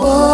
whoa.